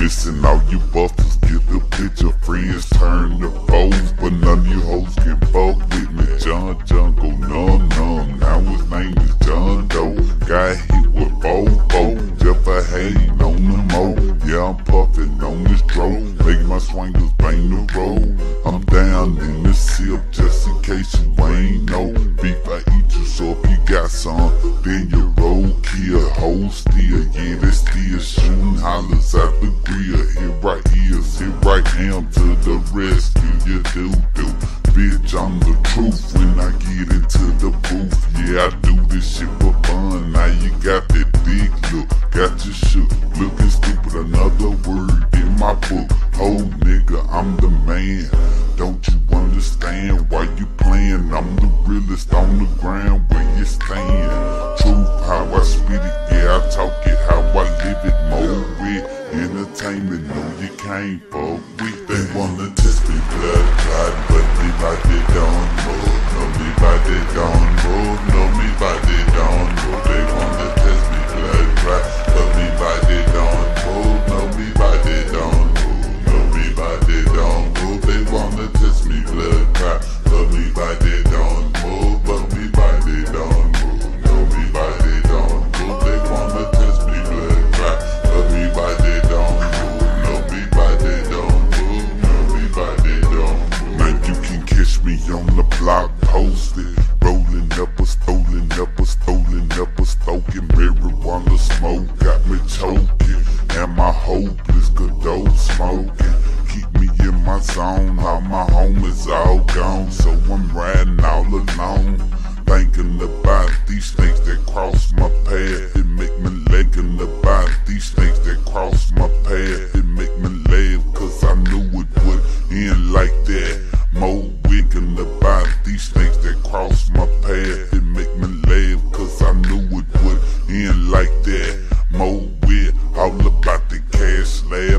missing all you busters Get the picture, friends turn to foes But none of you hoes can fuck with me. John Jungle, num num Now his name is John Doe. Got old steer. Yeah, that steer shooting hollers at the grill. Here right ears, here right am to the rescue. You do, do. game and no you can't We've been You wanna zone. All my homies all gone, so I'm riding all alone. Thinking about these things that cross my path. It make me thinking about these things that cross my path. It make me laugh, cause I knew it would end like that. More thinking about these things that cross my path. It make me laugh, cause I knew it would end like that. More weird, all about the cash slab.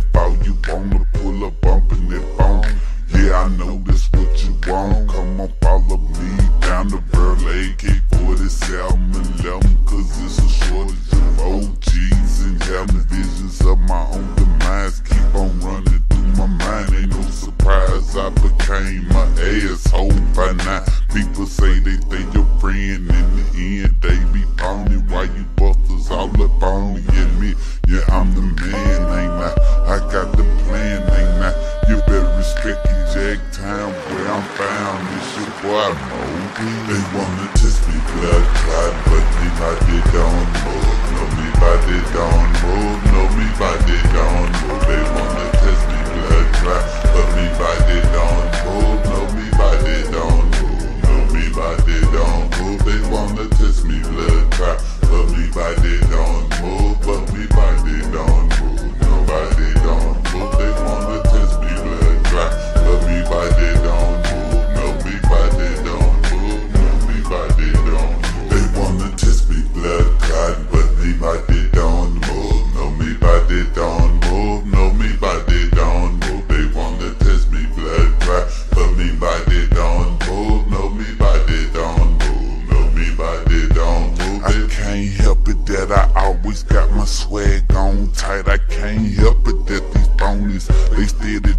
Why mopey? They wanna just be blood clad, but me body don't move. No, me body don't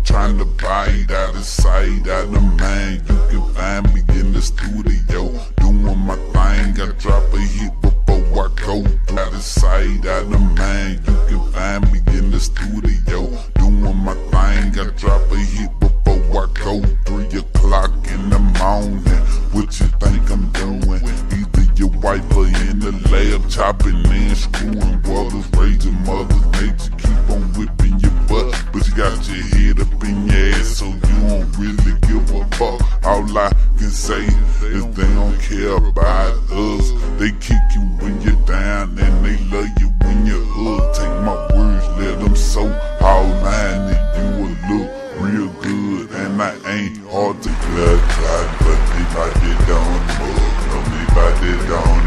Trying to bite out of sight, out of mind. You can find me in the studio, doing my thing. I drop a hit before I go. Out of sight, out of mind. You can find me in the studio, doing my thing. I drop a hit. I can say is they don't care about us. They kick you when you're down and they love you when you're up. Take my words, let them soak all nine and you will look real good. And I ain't hard to clutch, but they like it down, mug. No, they it down.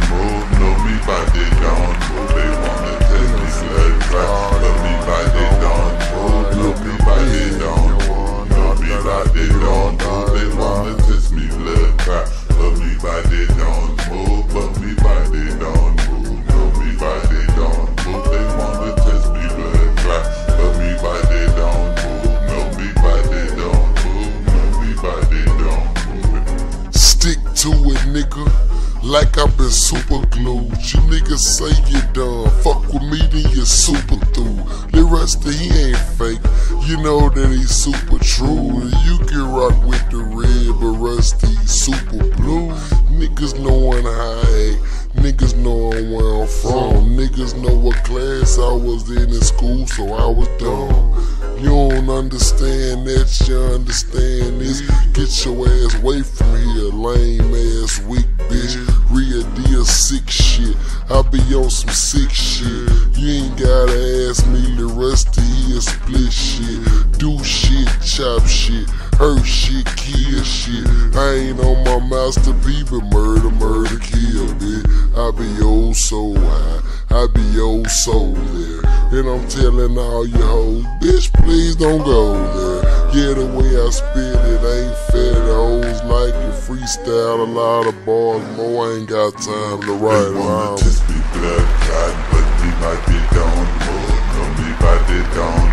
Like I've been super glued. You niggas say you done, fuck with me then you super through. The rest of he ain't fake, you know that he's super true. You can rock with the red, but Rusty super blue. Niggas knowing how I act. Niggas know where I'm from. Niggas know what class I was in in school, so I was dumb. Understand that, you understand this. Get your ass away from here, lame ass weak bitch. Real deal sick shit. I be on some sick shit. You ain't gotta ask me the of here split shit. Do shit, chop shit, hurt shit, kill shit. I ain't on my master B, but murder, murder, kill, bitch. I be oh so high, I be oh soul there. And I'm telling all you hoes, bitch, please don't go there. Yeah, the way I spit it ain't fair. The hoes like it freestyle a lot of bars, more I ain't got time to write They wanna test me blood clot, but me like they don't move. Know me by they don't